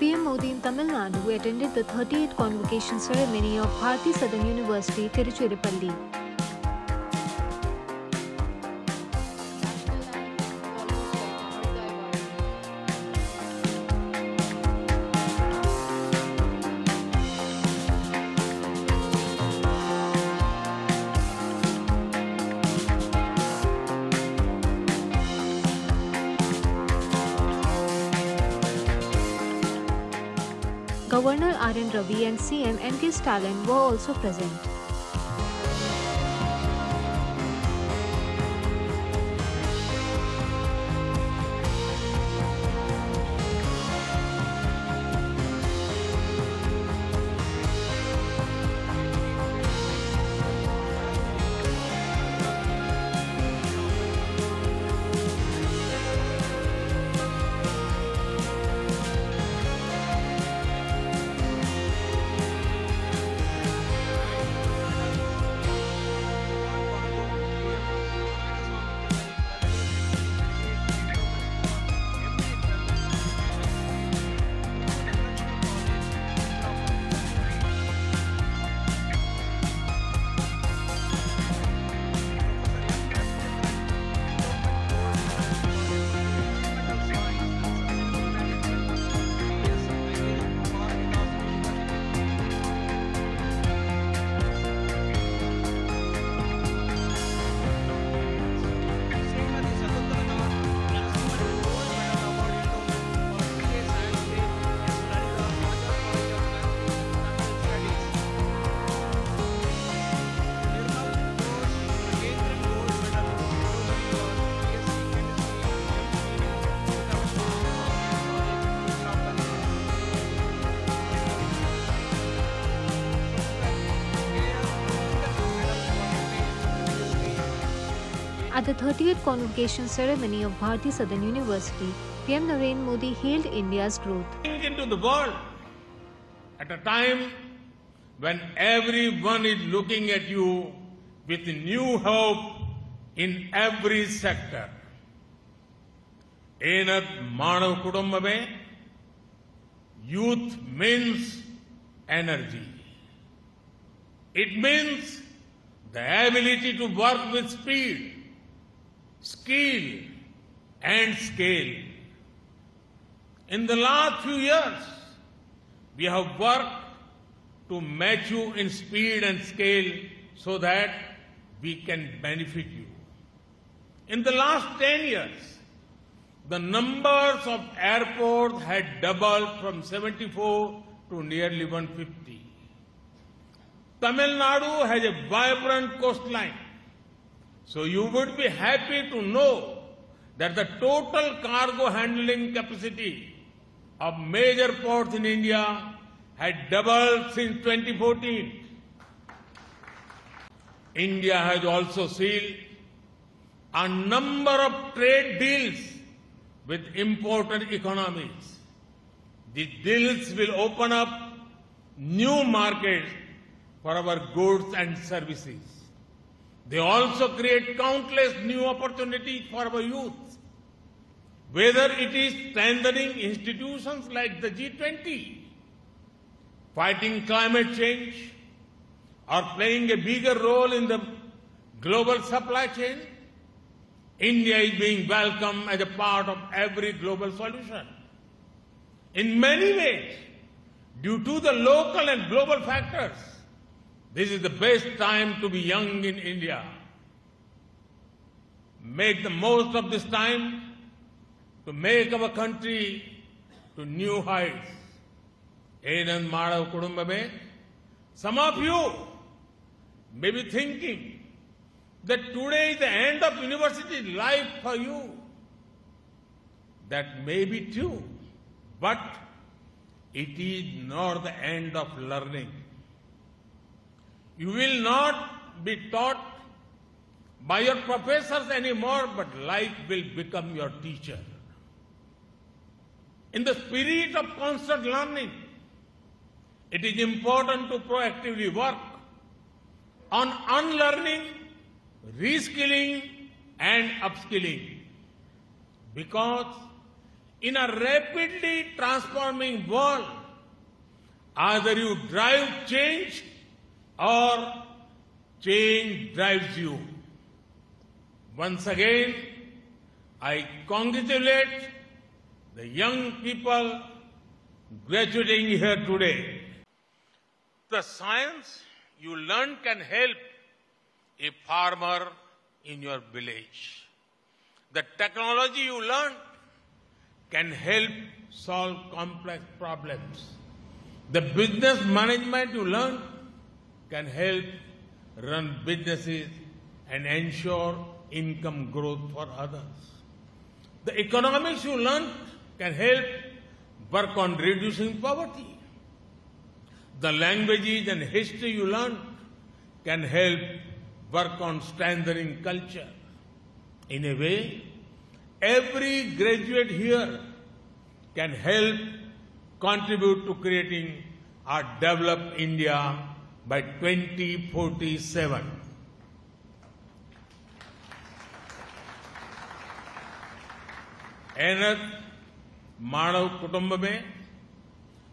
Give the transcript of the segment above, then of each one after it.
PM Modi in Tamil Nadu attended the 38th convocation ceremony of Bharathidasan University, Tiruchirappalli. Governor R.N. Ravi and CM M.K. Stalin were also present. the 38th convocation ceremony of Bharathidasan University, PM Narendra Modi hailed India's growth. Into the world at a time when everyone is looking at you with new hope in every sector. एनत मानव कुटुंब में youth means energy. It means the ability to work with speed skill and scale. In the last few years, we have worked to match you in speed and scale so that we can benefit you. In the last 10 years, the numbers of airports had doubled from 74 to nearly 150. Tamil Nadu has a vibrant coastline. So you would be happy to know that the total cargo handling capacity of major ports in India had doubled since 2014. India has also sealed a number of trade deals with important economies. These deals will open up new markets for our goods and services. They also create countless new opportunities for our youth. Whether it is strengthening institutions like the G20, fighting climate change, or playing a bigger role in the global supply chain, India is being welcomed as a part of every global solution. In many ways, due to the local and global factors, this is the best time to be young in India. Make the most of this time to make our country to new heights. Anand Madhav Kudumba mein, some of you may be thinking that today is the end of university life for you. That may be true, but it is not the end of learning. You will not be taught by your professors anymore, but life will become your teacher. In the spirit of constant learning, it is important to proactively work on unlearning, reskilling, and upskilling. Because In a rapidly transforming world, either you drive change or change drives you. Once again, I congratulate the young people graduating here today. The science you learn can help a farmer in your village. The technology you learn can help solve complex problems. The business management you learn can help run businesses and ensure income growth for others. The economics you learn can help work on reducing poverty. The languages and history you learn can help work on strengthening culture. In a way, every graduate here can help contribute to creating a developed India by 2047. एनत मानव कुटुंब में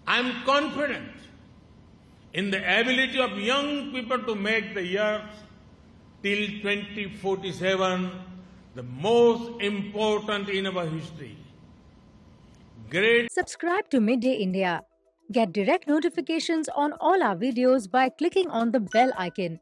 I am confident in the ability of young people to make the year till 2047 the most important in our history. Great. Subscribe to Midday India. Get direct notifications on all our videos by clicking on the bell icon.